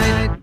night.